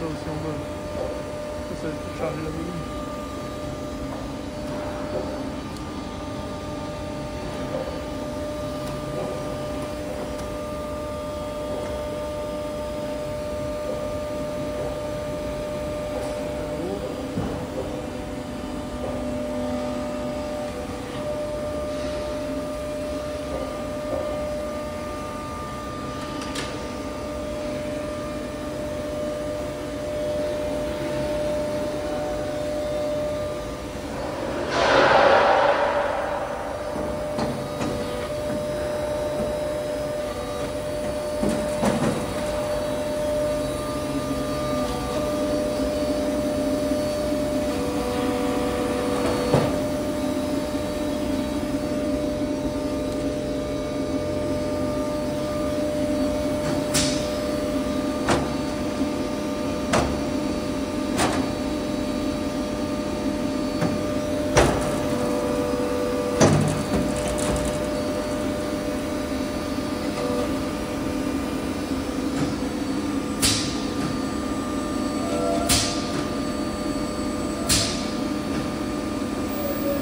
ça aussi en bas. Ça, ça va chargé la volume.